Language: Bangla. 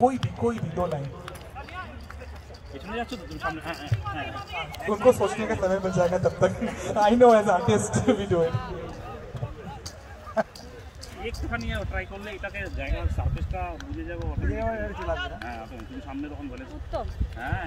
कोई भी कोई भी दो लाइन সামনে হ্যাঁ হ্যাঁ হ্যাঁ उनको सोचने का समय मिल जाएगा तब तक। I know as artist we do it একটুখানি ট্রাই করলে এটাকে বুঝে যাব হ্যাঁ তুমি সামনে তখন বলে উত্তম হ্যাঁ